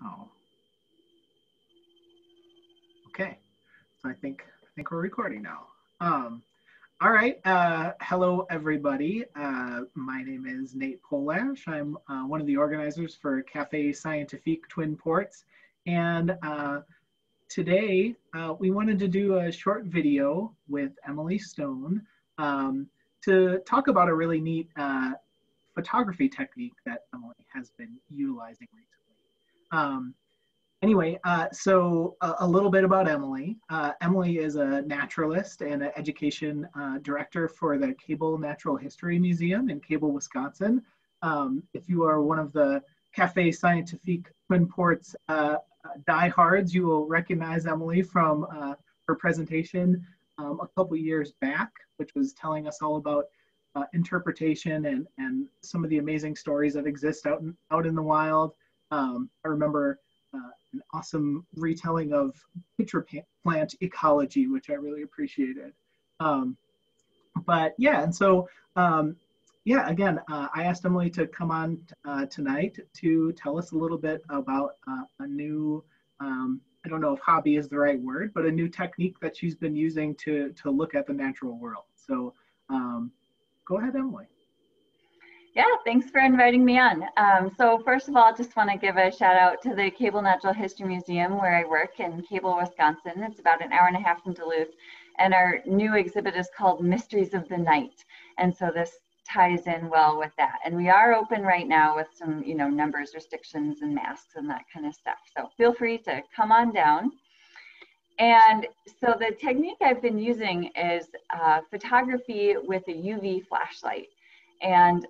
now. Okay, so I think I think we're recording now. Um, all right, uh, hello everybody. Uh, my name is Nate Polash. I'm uh, one of the organizers for Cafe Scientifique Twin Ports, and uh, today uh, we wanted to do a short video with Emily Stone um, to talk about a really neat uh, photography technique that Emily has been utilizing recently. Um, anyway, uh, so a, a, little bit about Emily. Uh, Emily is a naturalist and an education uh, director for the Cable Natural History Museum in Cable, Wisconsin. Um, if you are one of the Cafe Scientifique Twin Ports uh, diehards, you will recognize Emily from uh, her presentation um, a couple years back, which was telling us all about uh, interpretation and, and some of the amazing stories that exist out in, out in the wild. Um, I remember uh, an awesome retelling of pitcher plant ecology, which I really appreciated. Um, but yeah, and so um, yeah, again, uh, I asked Emily to come on uh, tonight to tell us a little bit about uh, a new, um, I don't know if hobby is the right word, but a new technique that she's been using to, to look at the natural world. So um, go ahead, Emily. Yeah, thanks for inviting me on. Um, so first of all, I just want to give a shout out to the Cable Natural History Museum where I work in Cable, Wisconsin. It's about an hour and a half from Duluth. And our new exhibit is called Mysteries of the Night. And so this ties in well with that. And we are open right now with some, you know, numbers, restrictions, and masks and that kind of stuff. So feel free to come on down. And so the technique I've been using is uh, photography with a UV flashlight. And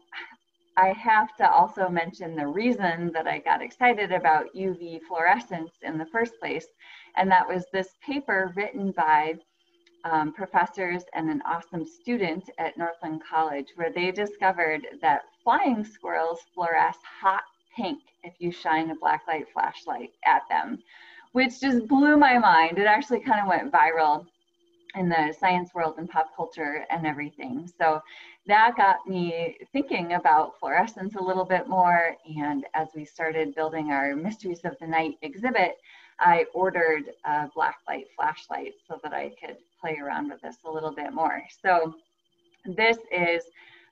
I have to also mention the reason that I got excited about UV fluorescence in the first place. And that was this paper written by um, professors and an awesome student at Northland College where they discovered that flying squirrels fluoresce hot pink if you shine a blacklight flashlight at them, which just blew my mind. It actually kind of went viral in the science world and pop culture and everything. So that got me thinking about fluorescence a little bit more. And as we started building our Mysteries of the Night exhibit, I ordered a blacklight flashlight so that I could play around with this a little bit more. So this is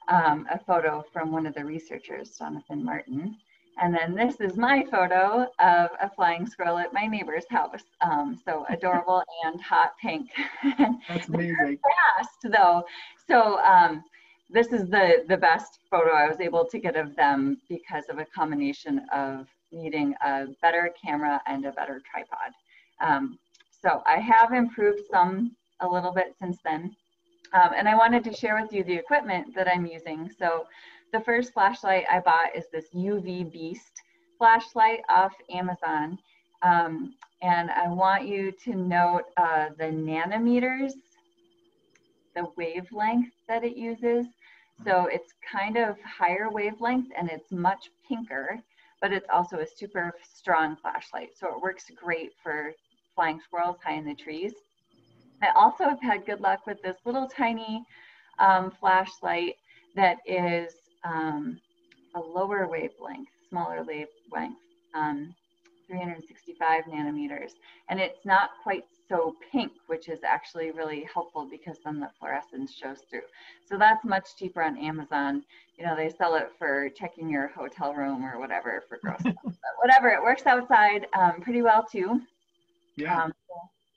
um, a photo from one of the researchers, Jonathan Martin. And then this is my photo of a flying squirrel at my neighbor's house. Um, so adorable and hot pink. That's amazing. fast though. So um, this is the, the best photo I was able to get of them because of a combination of needing a better camera and a better tripod. Um, so I have improved some a little bit since then. Um, and I wanted to share with you the equipment that I'm using. So the first flashlight I bought is this UV Beast flashlight off Amazon. Um, and I want you to note uh, the nanometers, the wavelength that it uses. So it's kind of higher wavelength and it's much pinker, but it's also a super strong flashlight. So it works great for flying squirrels high in the trees. I also have had good luck with this little tiny um, flashlight that is um, a lower wavelength, smaller wavelength, um, 365 nanometers. And it's not quite so pink, which is actually really helpful because then the fluorescence shows through. So that's much cheaper on Amazon. You know, they sell it for checking your hotel room or whatever for gross. But whatever, it works outside um, pretty well too. Yeah. Um,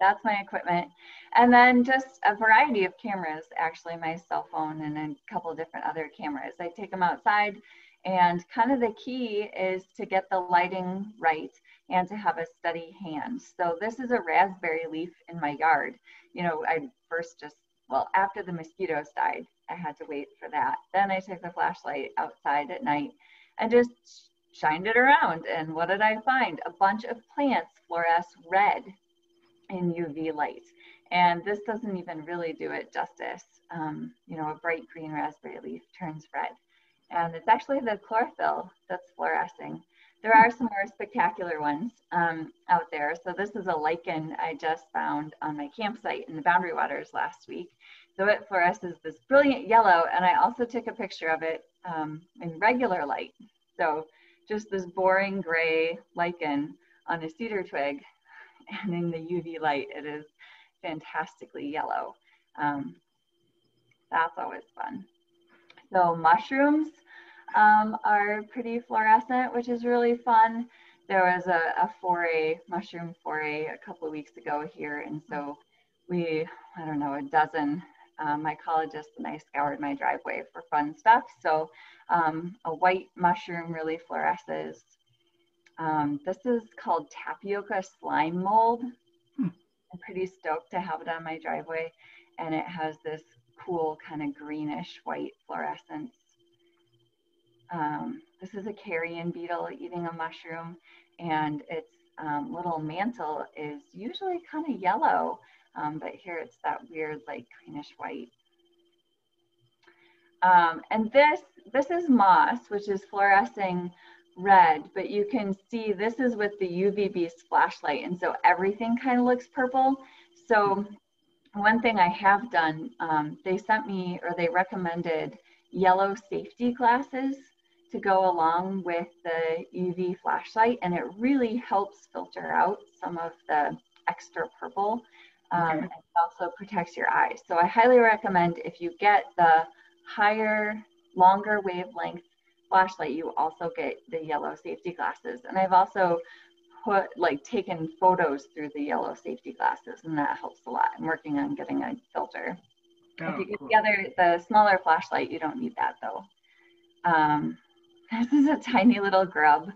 that's my equipment. And then just a variety of cameras, actually my cell phone and a couple different other cameras. I take them outside and kind of the key is to get the lighting right and to have a steady hand. So this is a raspberry leaf in my yard. You know, I first just, well, after the mosquitoes died, I had to wait for that. Then I took the flashlight outside at night and just shined it around. And what did I find? A bunch of plants fluoresce red in UV light. And this doesn't even really do it justice. Um, you know, a bright green raspberry leaf turns red. And it's actually the chlorophyll that's fluorescing. There are some more spectacular ones um, out there. So this is a lichen I just found on my campsite in the Boundary Waters last week. So it fluoresces this brilliant yellow, and I also took a picture of it um, in regular light. So just this boring gray lichen on a cedar twig. And in the UV light, it is fantastically yellow. Um, that's always fun. So mushrooms um, are pretty fluorescent, which is really fun. There was a, a foray, mushroom foray a couple of weeks ago here. And so we, I don't know, a dozen um, mycologists and I scoured my driveway for fun stuff. So um, a white mushroom really fluoresces. Um, this is called tapioca slime mold. Hmm. I'm pretty stoked to have it on my driveway. And it has this cool kind of greenish white fluorescence. Um, this is a carrion beetle eating a mushroom and its um, little mantle is usually kind of yellow um, but here it's that weird like greenish white. Um, and this, this is moss, which is fluorescing red, but you can see this is with the UV Beast flashlight. And so everything kind of looks purple. So one thing I have done, um, they sent me or they recommended yellow safety glasses to go along with the UV flashlight. And it really helps filter out some of the extra purple um, okay. and it also protects your eyes. So I highly recommend if you get the higher, longer wavelength flashlight, you also get the yellow safety glasses. And I've also put like taken photos through the yellow safety glasses and that helps a lot. I'm working on getting a filter. Oh, if you get cool. together the smaller flashlight, you don't need that though. Um, this is a tiny little grub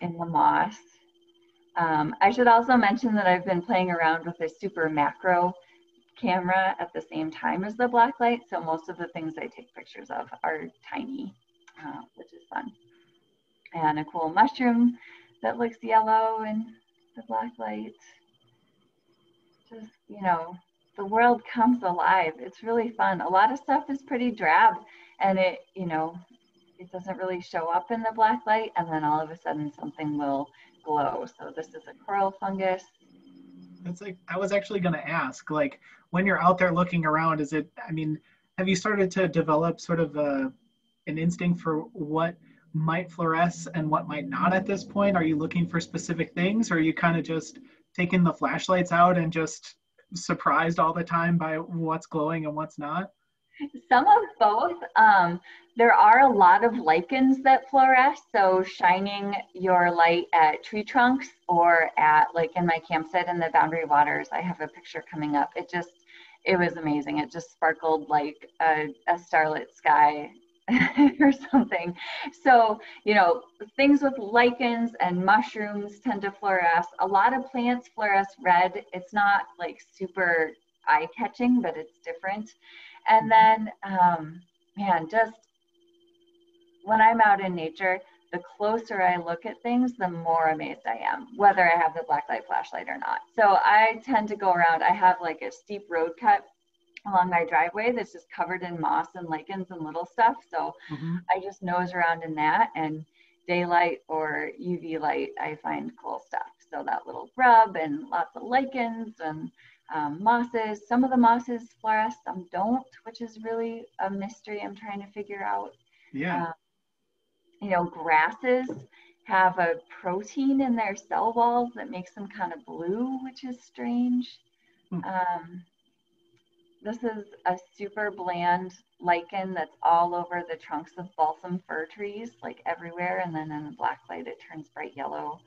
in the moss. Um, I should also mention that I've been playing around with a super macro camera at the same time as the blacklight. So most of the things I take pictures of are tiny, uh, which is fun. And a cool mushroom that looks yellow in the black light. Just, you know, the world comes alive. It's really fun. A lot of stuff is pretty drab and it, you know, it doesn't really show up in the black light and then all of a sudden something will glow. So this is a coral fungus. It's like, I was actually going to ask, like, when you're out there looking around, is it, I mean, have you started to develop sort of a, an instinct for what might fluoresce and what might not at this point? Are you looking for specific things or are you kind of just taking the flashlights out and just surprised all the time by what's glowing and what's not? Some of both. Um, there are a lot of lichens that fluoresce, so shining your light at tree trunks or at, like in my campsite in the Boundary Waters, I have a picture coming up. It just, it was amazing. It just sparkled like a, a starlit sky or something. So, you know, things with lichens and mushrooms tend to fluoresce. A lot of plants fluoresce red. It's not like super eye catching, but it's different. And then, um, man, just when I'm out in nature, the closer I look at things, the more amazed I am, whether I have the blacklight flashlight or not. So I tend to go around, I have like a steep road cut along my driveway that's just covered in moss and lichens and little stuff. So mm-hmm. I just nose around in that and daylight or UV light, I find cool stuff. So that little grub and lots of lichens and um, mosses. Some of the mosses fluoresce, some don't, which is really a mystery I'm trying to figure out. Yeah. Um, you know, grasses have a protein in their cell walls that makes them kind of blue, which is strange. Hmm. Um, this is a super bland lichen that's all over the trunks of balsam fir trees, like everywhere. And then in the black light, it turns bright yellow.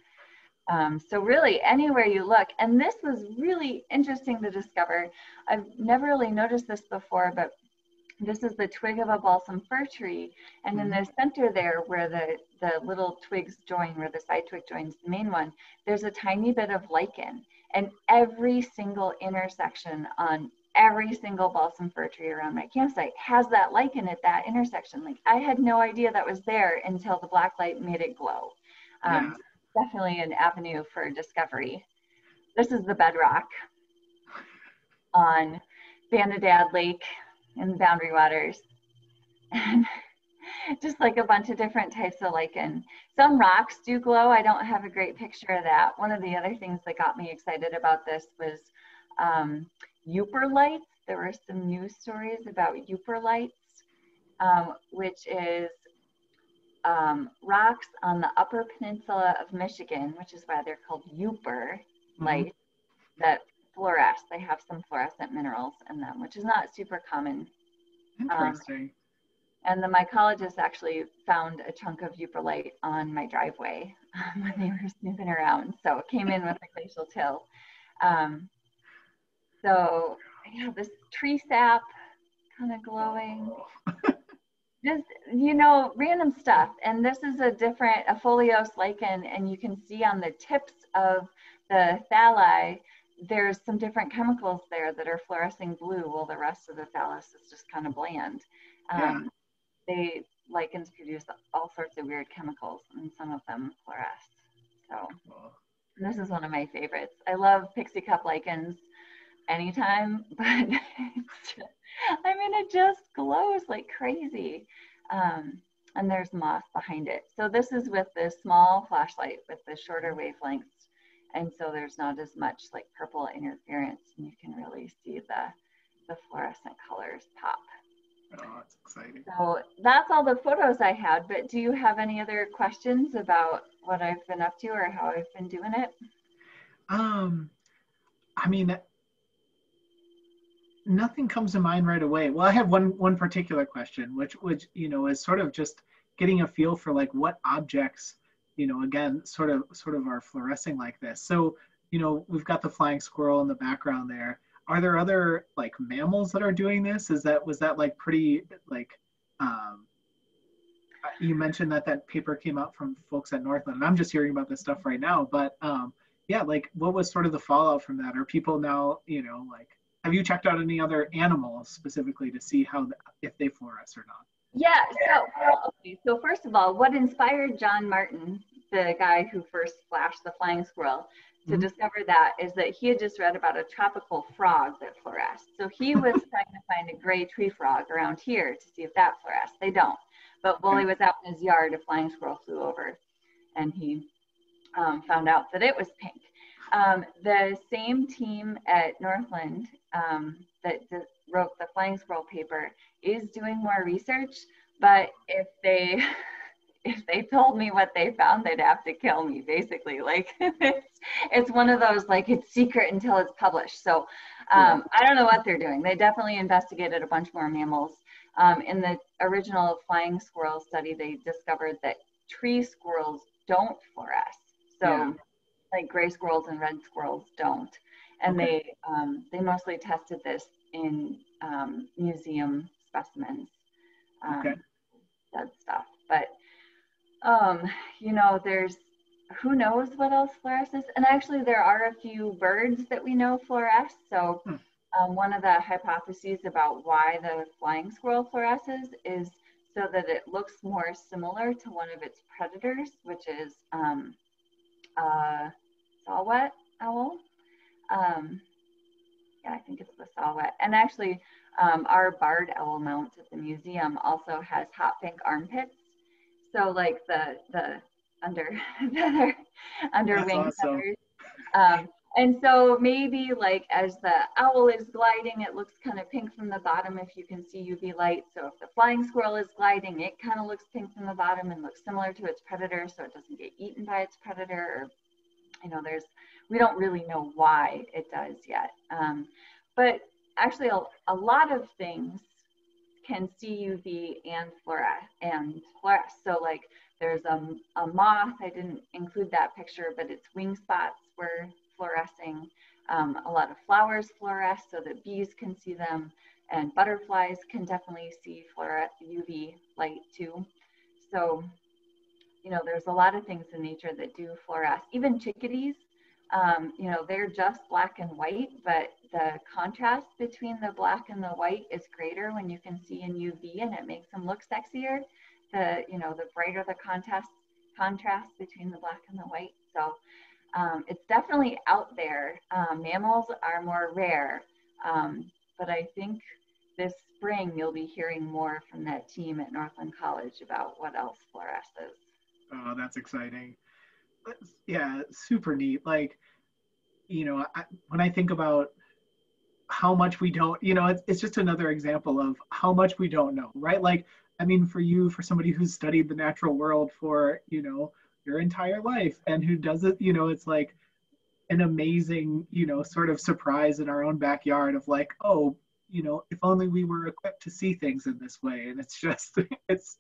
Um, so really anywhere you look, and this was really interesting to discover. I've never really noticed this before, but this is the twig of a balsam fir tree. And in the mm-hmm. center there where the, the little twigs join, where the side twig joins the main one, there's a tiny bit of lichen. And every single intersection on every single balsam fir tree around my campsite has that lichen at that intersection. Like I had no idea that was there until the black light made it glow. Um, yeah definitely an avenue for discovery. This is the bedrock on Bandadad Lake in the Boundary Waters. And just like a bunch of different types of lichen. Some rocks do glow. I don't have a great picture of that. One of the other things that got me excited about this was um, lights. There were some news stories about Yooper um, which is um, rocks on the upper peninsula of Michigan, which is why they're called Yooper Mm-hmm. lights, that fluoresce. They have some fluorescent minerals in them, which is not super common. Interesting. And the mycologist actually found a chunk of Light on my driveway when they were snooping around. So it came in with a glacial till. Um, so yeah, this tree sap kind of glowing. Just, you know, random stuff. And this is a different, a foliose lichen, and you can see on the tips of the thalli, there's some different chemicals there that are fluorescing blue, while the rest of the thallus is just kind of bland. Um, Yeah. They, lichens produce all sorts of weird chemicals, and some of them fluoresce. So this is one of my favorites. I love pixie cup lichens anytime, but I mean, it just glows like crazy. Um, and there's moss behind it. So this is with the small flashlight with the shorter wavelengths. And so there's not as much like purple interference and you can really see the, the fluorescent colors pop. Oh, that's exciting. So that's all the photos I had, but do you have any other questions about what I've been up to or how I've been doing it? Um, I mean, nothing comes to mind right away. Well, I have one one particular question, which which you know is sort of just getting a feel for like what objects, you know, again, sort of sort of are fluorescing like this. So, you know, we've got the flying squirrel in the background there. Are there other like mammals that are doing this? Is that was that like pretty like um you mentioned that that paper came out from folks at Northland, and I'm just hearing about this stuff right now. But um, yeah, like what was sort of the fallout from that? Are people now, you know, like have you checked out any other animals specifically to see how the, if they fluoresce or not? Yeah, so well, okay, so first of all, what inspired John Martin, the guy who first flashed the flying squirrel, to Mhm. discover that is that he had just read about a tropical frog that fluoresced. So he was trying to find a gray tree frog around here to see if that fluoresced. They don't. But while he was out in his yard, a flying squirrel flew over and he um, found out that it was pink. Um, the same team at Northland um, that wrote the flying squirrel paper is doing more research, but if they if they told me what they found, they'd have to kill me, basically. Like it's it's one of those like it's secret until it's published. So um, I don't know what they're doing. They definitely investigated a bunch more mammals. Um, in the original flying squirrel study, they discovered that tree squirrels don't fluoresce. So Yeah. like gray squirrels and red squirrels don't. And Okay. they um, they mostly tested this in um, museum specimens. Um, Okay. That stuff. But um, you know, there's who knows what else fluoresces? And actually, there are a few birds that we know fluoresce. So, Hmm. um, one of the hypotheses about why the flying squirrel fluoresces is so that it looks more similar to one of its predators, which is um, uh, saw-whet owl. Um, yeah, I think it's the saw-whet. And actually, um, our barred owl mount at the museum also has hot pink armpits. So like the the under feather under That's wing awesome. feathers. Um, and so maybe like as the owl is gliding, it looks kind of pink from the bottom if you can see UV light. So if the flying squirrel is gliding, it kind of looks pink from the bottom and looks similar to its predator, so it doesn't get eaten by its predator. Or, you know, there's we don't really know why it does yet. Um, but actually, a, a lot of things can see UV and fluoresce and fluoresce. So like there's a, a moth, I didn't include that picture, but its wing spots were fluorescing. Um, a lot of flowers fluoresce so that bees can see them and butterflies can definitely see fluoresce UV light too. So, you know, there's a lot of things in nature that do fluoresce. Even chickadees, um, you know, they're just black and white, but the contrast between the black and the white is greater when you can see in UV and it makes them look sexier. The, you know, the brighter the contrast, contrast between the black and the white. So um, it's definitely out there. Um, mammals are more rare, um, but I think this spring you'll be hearing more from that team at Northland College about what else fluoresces. Oh, that's exciting. Yeah, super neat. Like, you know, I, when I think about how much we don't, you know, it's, it's just another example of how much we don't know, right? Like, I mean, for you, for somebody who's studied the natural world for, you know, your entire life and who does it, you know, it's like an amazing, you know, sort of surprise in our own backyard of like, oh, you know, if only we were equipped to see things in this way. And it's just, it's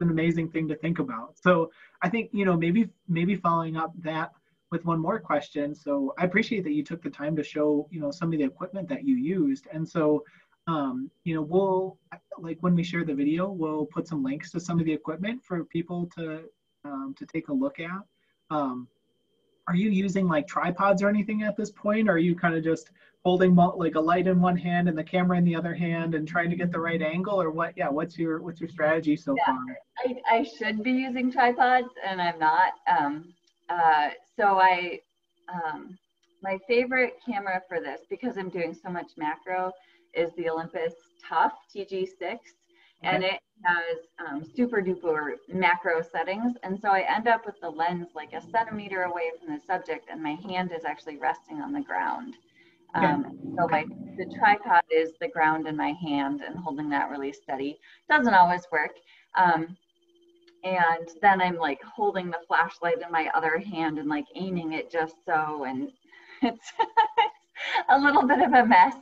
an amazing thing to think about. So I think, you know, maybe, maybe following up that with one more question. So I appreciate that you took the time to show, you know, some of the equipment that you used. And so, um, you know, we'll, like when we share the video, we'll put some links to some of the equipment for people to, um, to take a look at. Um, are you using like tripods or anything at this point? Or are you kind of just holding like a light in one hand and the camera in the other hand and trying to get the right angle or what? Yeah, what's your what's your strategy so yeah, far? I, I should be using tripods and I'm not. Um, uh, so I, um, my favorite camera for this, because I'm doing so much macro, is the Olympus Tough TG6 and it has um, super duper macro settings. And so I end up with the lens like a centimeter away from the subject and my hand is actually resting on the ground. Um, so my the tripod is the ground in my hand and holding that really steady. Doesn't always work. Um, and then I'm like holding the flashlight in my other hand and like aiming it just so and it's a little bit of a mess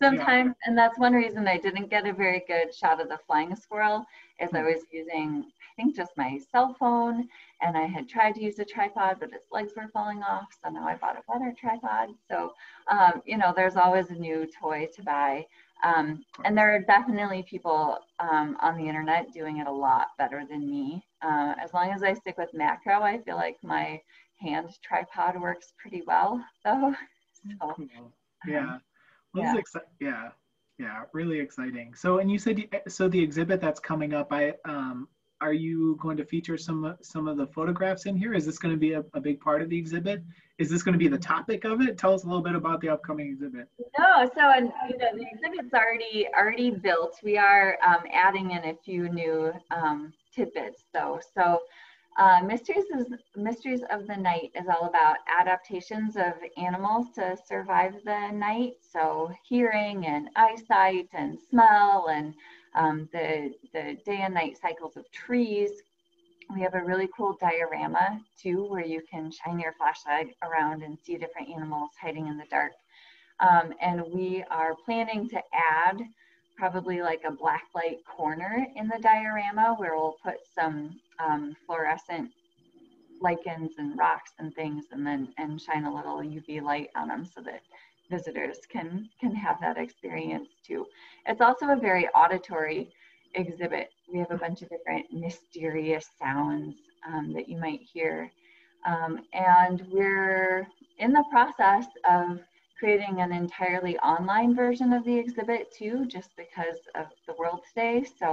sometimes yeah. and that's one reason i didn't get a very good shot of the flying squirrel is i hmm. was using think just my cell phone and i had tried to use a tripod but its legs were falling off so now i bought a better tripod so um, you know there's always a new toy to buy um, and there are definitely people um, on the internet doing it a lot better than me uh, as long as i stick with macro i feel like my hand tripod works pretty well though so yeah yeah. Exci- yeah, yeah, really exciting. So, and you said so the exhibit that's coming up. I um, are you going to feature some some of the photographs in here? Is this going to be a, a big part of the exhibit? Is this going to be the topic of it? Tell us a little bit about the upcoming exhibit. No, so and you know the exhibit's already already built. We are um, adding in a few new um, tidbits though. So uh, Mysteries, is, Mysteries of the Night is all about adaptations of animals to survive the night. So hearing and eyesight and smell and um, the, the day and night cycles of trees. We have a really cool diorama too, where you can shine your flashlight around and see different animals hiding in the dark. Um, and we are planning to add probably like a black light corner in the diorama where we'll put some um, fluorescent lichens and rocks and things and then and shine a little UV light on them so that visitors can can have that experience too. It's also a very auditory exhibit. We have a bunch of different mysterious sounds um, that you might hear. Um, and we're in the process of creating an entirely online version of the exhibit too, just because of the world today. So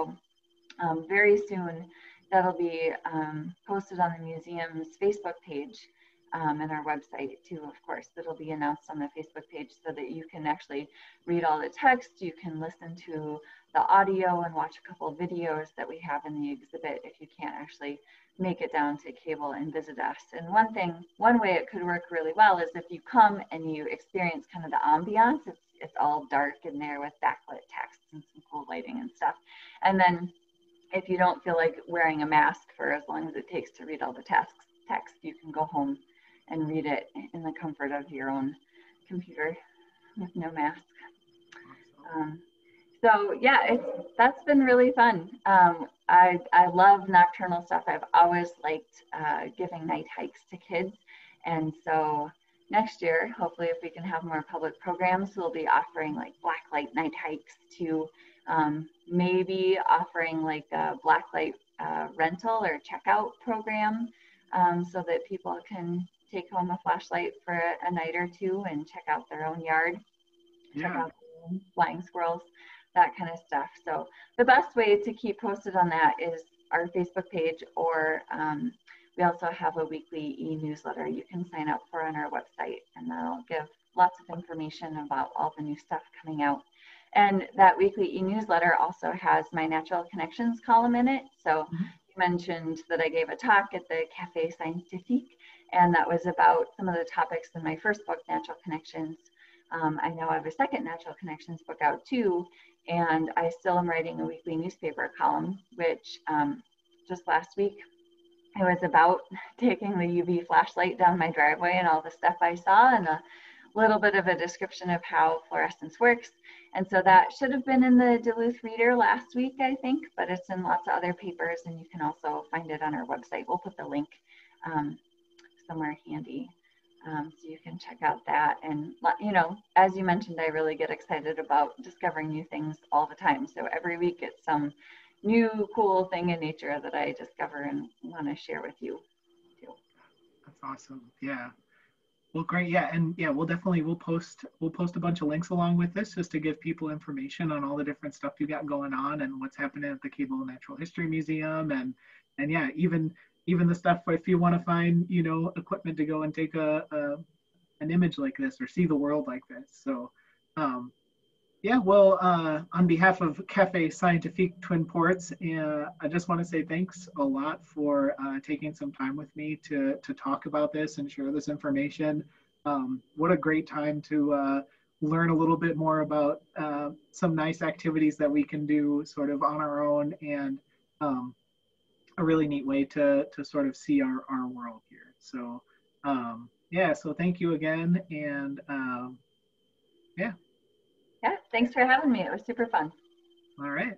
um, very soon that'll be um, posted on the museum's Facebook page um, and our website too, of course. That'll be announced on the Facebook page so that you can actually read all the text, you can listen to the audio and watch a couple videos that we have in the exhibit if you can't actually make it down to cable and visit us. And one thing, one way it could work really well is if you come and you experience kind of the ambiance, it's, it's all dark in there with backlit text and some cool lighting and stuff. And then if you don't feel like wearing a mask for as long as it takes to read all the text, text you can go home and read it in the comfort of your own computer with no mask. Um, so yeah, it's that's been really fun. Um, I I love nocturnal stuff. I've always liked uh, giving night hikes to kids, and so next year, hopefully, if we can have more public programs, we'll be offering like black light night hikes to um, maybe offering like a blacklight uh, rental or checkout program um, so that people can take home a flashlight for a night or two and check out their own yard, yeah. check out flying squirrels that kind of stuff. So the best way to keep posted on that is our Facebook page, or um, we also have a weekly e-newsletter you can sign up for on our website, and that'll give lots of information about all the new stuff coming out. And that weekly e-newsletter also has my natural connections column in it. So mm-hmm. you mentioned that I gave a talk at the Cafe Scientifique, and that was about some of the topics in my first book, Natural Connections. Um, I know I have a second Natural Connections book out too, And I still am writing a weekly newspaper column, which um, just last week it was about taking the UV flashlight down my driveway and all the stuff I saw and a little bit of a description of how fluorescence works. And so that should have been in the Duluth Reader last week, I think, but it's in lots of other papers and you can also find it on our website. We'll put the link um, somewhere handy. Um, so you can check out that. And, you know, as you mentioned, I really get excited about discovering new things all the time. So every week it's some new cool thing in nature that I discover and want to share with you. Too. That's awesome. Yeah. Well, great. Yeah, and yeah, we'll definitely we'll post we'll post a bunch of links along with this just to give people information on all the different stuff you got going on and what's happening at the Cable Natural History Museum and and yeah, even even the stuff if you want to find you know equipment to go and take a, a an image like this or see the world like this. So um, yeah, well, uh, on behalf of Cafe Scientifique Twin Ports, uh, I just want to say thanks a lot for uh, taking some time with me to, to talk about this and share this information. Um, what a great time to uh, learn a little bit more about uh, some nice activities that we can do sort of on our own and um, a really neat way to, to sort of see our, our world here. So um, yeah, so thank you again. And um, yeah. Yeah, thanks for having me. It was super fun. All right.